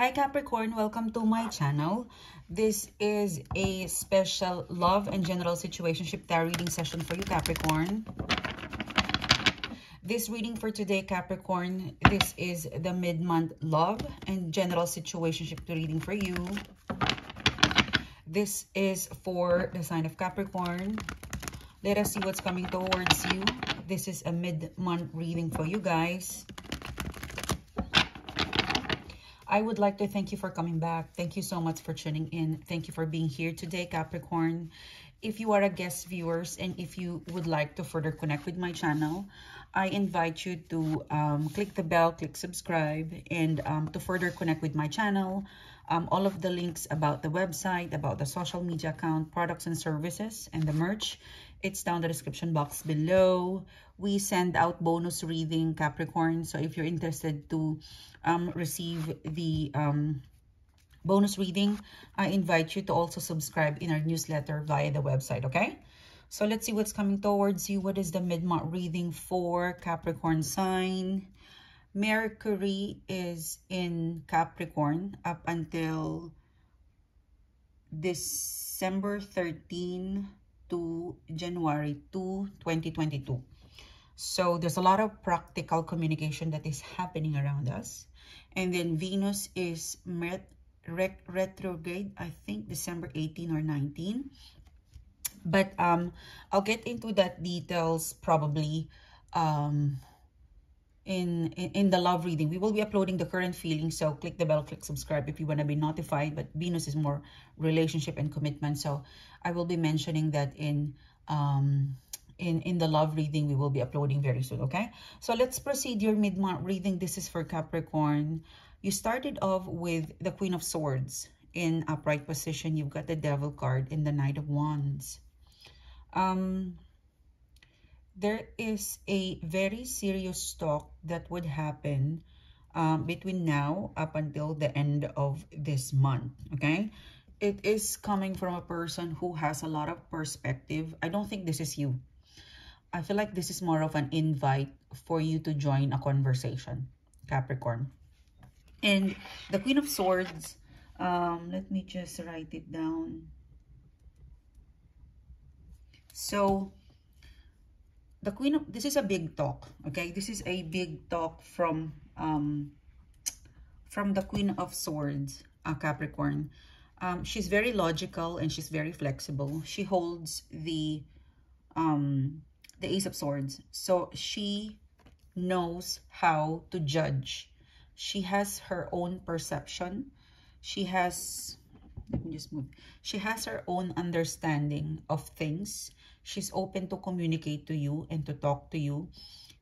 Hi Capricorn, welcome to my channel. This is a special love and general situationship tarot reading session for you Capricorn. This reading for today Capricorn, this is the mid-month love and general situationship reading for you. This is for the sign of Capricorn. Let us see what's coming towards you. This is a mid-month reading for you guys. I would like to thank you for coming back. Thank you so much for tuning in. Thank you for being here today, Capricorn. If you are a guest viewers and if you would like to further connect with my channel, I invite you to um, click the bell, click subscribe, and um, to further connect with my channel. Um, all of the links about the website, about the social media account, products and services, and the merch, it's down the description box below. We send out bonus reading, Capricorn. So if you're interested to um, receive the um, bonus reading, I invite you to also subscribe in our newsletter via the website, okay? So let's see what's coming towards you. What is the mid-month reading for Capricorn sign? Mercury is in Capricorn up until December 13 to January 2, 2022. So there's a lot of practical communication that is happening around us. And then Venus is retrograde, I think December 18 or 19. But um, I'll get into that details probably um, in, in, the love reading. We will be uploading the current feeling. So click the bell, click subscribe if you want to be notified. But Venus is more relationship and commitment. So I will be mentioning that in um, in, in the love reading we will be uploading very soon, okay? So let's proceed your mid-month reading. This is for Capricorn. You started off with the Queen of Swords in upright position. You've got the Devil card in the Knight of Wands. Um, there is a very serious talk that would happen um, between now up until the end of this month, okay? It is coming from a person who has a lot of perspective. I don't think this is you. I feel like this is more of an invite for you to join a conversation, Capricorn. And the Queen of Swords, um, let me just write it down. So, the Queen of, this is a big talk, okay? This is a big talk from, um, from the Queen of Swords, uh, Capricorn. Um, she's very logical and she's very flexible. She holds the, um, the Ace of Swords. So she knows how to judge. She has her own perception. She has, let me just move. She has her own understanding of things. She's open to communicate to you and to talk to you.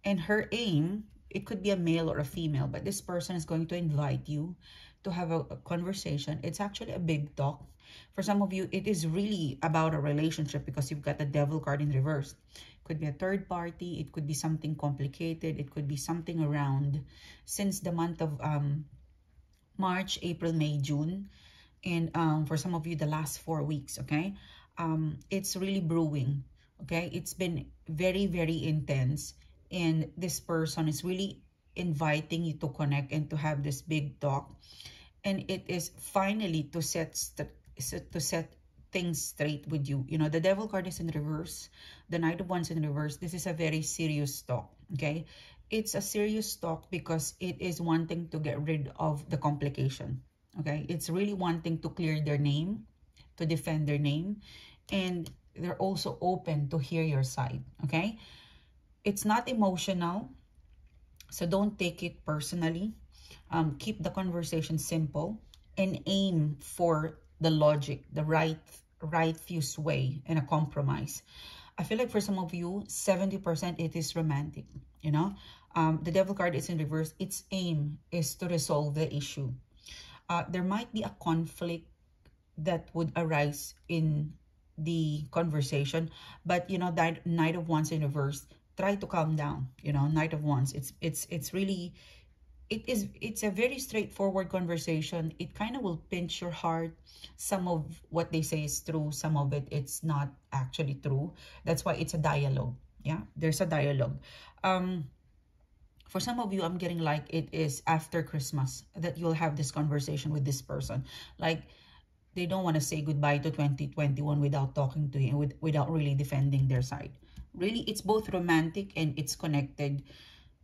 And her aim, it could be a male or a female, but this person is going to invite you to have a, a conversation. It's actually a big talk. For some of you, it is really about a relationship because you've got the devil card in reverse It could be a third party it could be something complicated it could be something around since the month of um, march april may june and um, for some of you the last four weeks okay um, it's really brewing okay it's been very very intense and this person is really inviting you to connect and to have this big talk and it is finally to set to set things straight with you. You know, the devil card is in reverse. The knight of wands in reverse. This is a very serious talk, okay? It's a serious talk because it is wanting to get rid of the complication, okay? It's really wanting to clear their name, to defend their name, and they're also open to hear your side, okay? It's not emotional, so don't take it personally. Um, keep the conversation simple and aim for the logic, the right, right fuse way and a compromise. I feel like for some of you, 70% it is romantic, you know. Um, the devil card is in reverse. Its aim is to resolve the issue. Uh, there might be a conflict that would arise in the conversation, but you know, that Knight of Wands in reverse, try to calm down, you know, Knight of Wands. It's, it's, it's really it is it's a very straightforward conversation. It kind of will pinch your heart. Some of what they say is true some of it it's not actually true. That's why it's a dialogue. Yeah there's a dialogue. Um for some of you, I'm getting like it is after Christmas that you'll have this conversation with this person. Like, they don't want to say goodbye to 2021 without talking to you and with, without really defending their side. Really, it's both romantic and it's connected.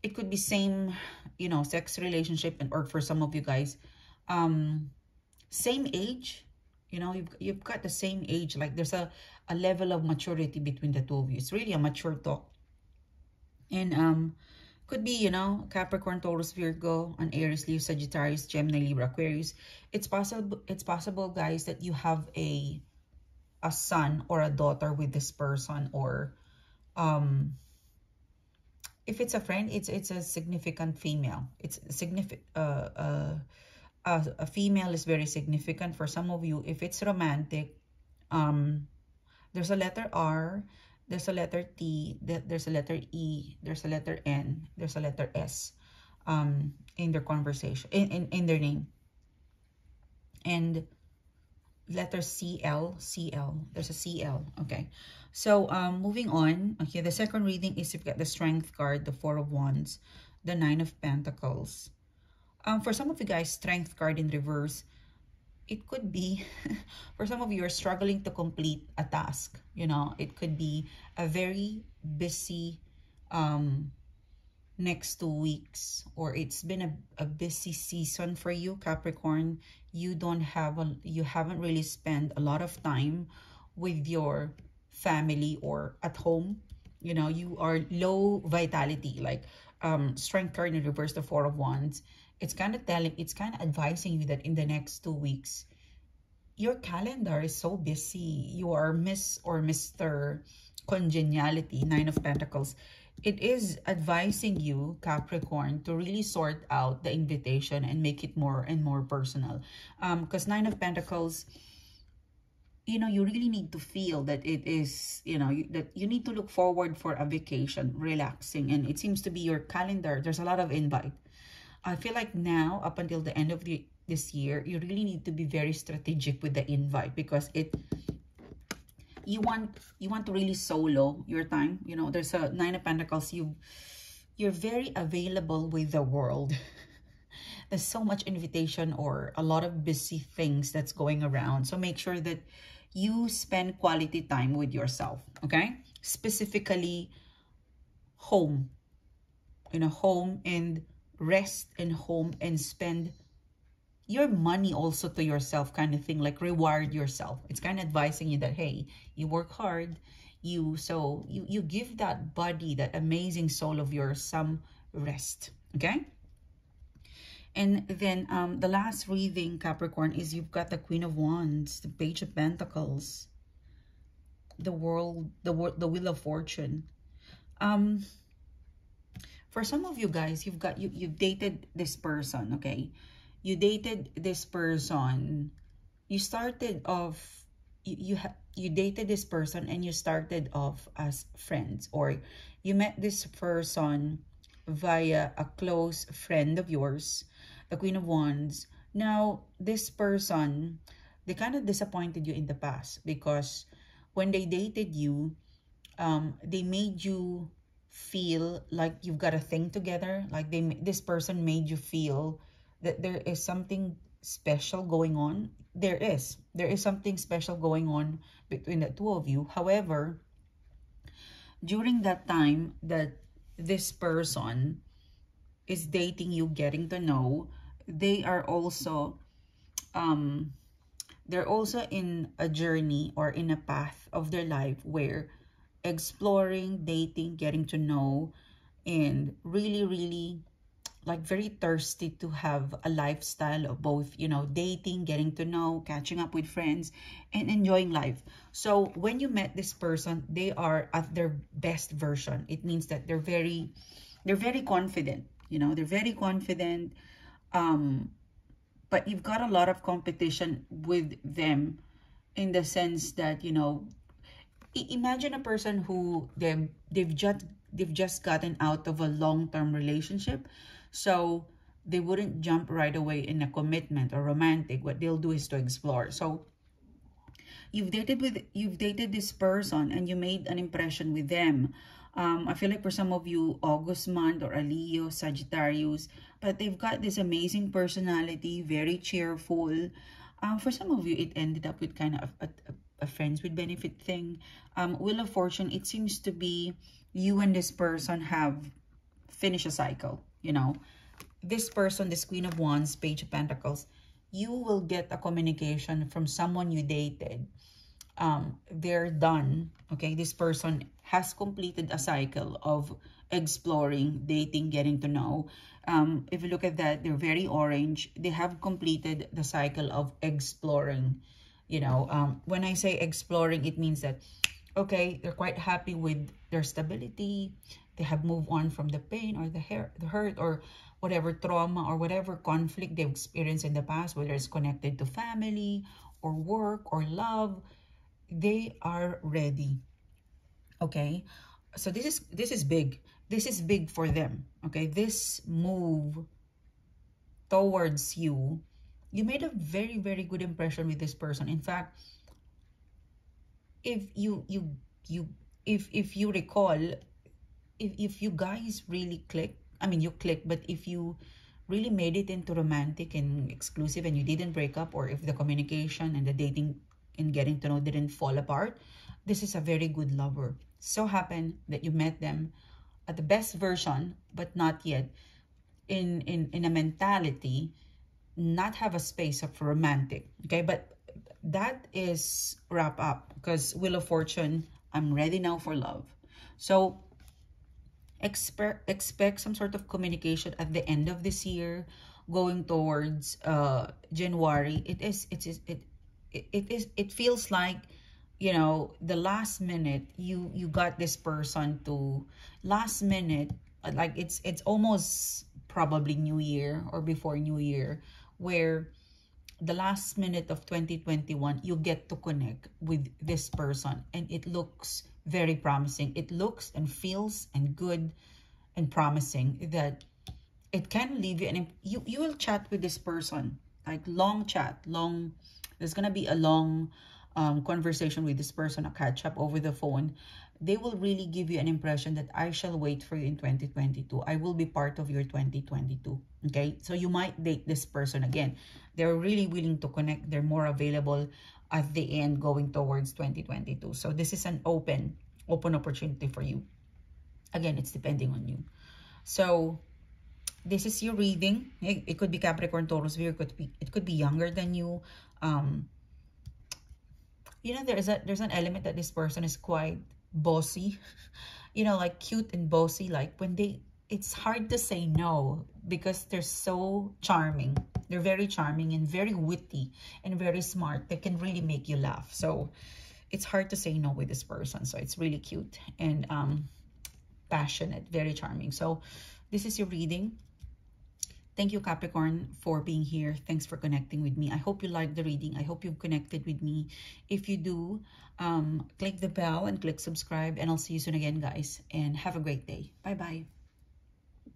It could be same, you know, sex relationship and or for some of you guys, um, same age, you know, you've, you've got the same age. Like there's a, a level of maturity between the two of you. It's really a mature talk. And um, could be, you know, Capricorn, Taurus, Virgo, an Aries, Leo, Sagittarius, Gemini, Libra, Aquarius. It's possible, it's possible, guys, that you have a a son or a daughter with this person or um if it's a friend it's it's a significant female it's significant uh, uh a, a female is very significant for some of you if it's romantic um there's a letter r there's a letter T, there's a letter E, there's a letter N, there's a letter S um, in their conversation, in, in, in their name. And letter CL, CL, there's a CL, okay. So um, moving on, okay, the second reading is you've got the Strength card, the Four of Wands, the Nine of Pentacles. Um, for some of you guys, Strength card in reverse, it could be for some of you are struggling to complete a task you know it could be a very busy um next two weeks or it's been a, a busy season for you capricorn. You don't have a you haven't really spent a lot of time with your family or at home. You know you are low vitality like um strength card in reverse the four of wands. It's kind of telling, it's kind of advising you that in the next two weeks, your calendar is so busy. You are Miss or Mr. Congeniality, Nine of Pentacles. It is advising you, Capricorn, to really sort out the invitation and make it more and more personal. Because um, Nine of Pentacles, you know, you really need to feel that it is, you know, you, that you need to look forward for a vacation, relaxing. And it seems to be your calendar. There's a lot of invite. I feel like now, up until the end of the this year, you really need to be very strategic with the invite because it you want you want to really solo your time. You know, there's a nine of pentacles. You you're very available with the world. there's so much invitation or a lot of busy things that's going around. So make sure that you spend quality time with yourself. Okay, specifically home. You know, home and rest and home and spend your money also to yourself kind of thing like reward yourself. It's kind of advising you that hey you work hard you so you you give that body that amazing soul of yours some rest okay? And then um the last reading capricorn is you've got the queen of wands the page of pentacles the world the the wheel of fortune. Um for some of you guys, you've got you you dated this person, okay? You dated this person. You started off you you, you dated this person and you started off as friends or you met this person via a close friend of yours, the Queen of Wands. Now, this person, they kind of disappointed you in the past because when they dated you, um, they made you feel like you've got a thing together like they this person made you feel that there is something special going on. There is. There is something special going on between the two of you. However during that time that this person is dating you getting to know they are also um they're also in a journey or in a path of their life where exploring, dating, getting to know, and really, really like very thirsty to have a lifestyle of both, you know, dating, getting to know, catching up with friends, and enjoying life. So when you met this person, they are at their best version. It means that they're very, they're very confident, you know, they're very confident. Um, but you've got a lot of competition with them in the sense that, you know, imagine a person who they they've just they've just gotten out of a long-term relationship so they wouldn't jump right away in a commitment or romantic what they'll do is to explore so you've dated with you've dated this person and you made an impression with them Um, I feel like for some of you, August month or a Leo, Sagittarius, but they've got this amazing personality, very cheerful. Um, for some of you, it ended up with kind of a, a, a friends with benefit thing. Um, Wheel of Fortune, it seems to be you and this person have finished a cycle, you know. This person, this Queen of Wands, Page of Pentacles, you will get a communication from someone you dated um, they're done, okay, this person has completed a cycle of exploring, dating, getting to know. Um, if you look at that, they're very orange. They have completed the cycle of exploring. You know, um, when I say exploring, it means that, okay, they're quite happy with their stability. They have moved on from the pain or the, the hurt or whatever trauma or whatever conflict they've experienced in the past, whether it's connected to family or work or love they are ready okay? So this is this is big. This is big for them okay? This move towards you you made a very very good impression with this person. In fact if you you you if if you recall if, if you guys really click i mean you click but if you really made it into romantic and exclusive and you didn't break up or if the communication and the dating in getting to know didn't fall apart, this is a very good lover. So happen that you met them at the best version, but not yet in, in, in a mentality, not have a space of romantic. Okay, but that is wrap up because Wheel of Fortune, I'm ready now for love. So expect expect some sort of communication at the end of this year going towards uh January. It is it is it it, it is it feels like you know the last minute you you got this person to last minute like it's it's almost probably new year or before new year where the last minute of 2021 you get to connect with this person and it looks very promising it looks and feels and good and promising that it can leave you and you you will chat with this person like long chat long there's to be a long um, conversation with this person, a catch up over the phone. They will really give you an impression that I shall wait for you in 2022. I will be part of your 2022. Okay, so you might date this person again. They're really willing to connect. They're more available at the end going towards 2022. So this is an open, open opportunity for you. Again, it's depending on you. So this is your reading. It, could be Capricorn, Taurus, Virgo. It could be, it could be younger than you. Um, you know, there's a there's an element that this person is quite bossy. you know, like cute and bossy. Like when they, it's hard to say no because they're so charming. They're very charming and very witty and very smart. They can really make you laugh. So it's hard to say no with this person. So it's really cute and um, passionate, very charming. So this is your reading. Thank you, Capricorn, for being here. Thanks for connecting with me. I hope you liked the reading. I hope you've connected with me. If you do, um, click the bell and click subscribe. And I'll see you soon again, guys. And have a great day. Bye-bye.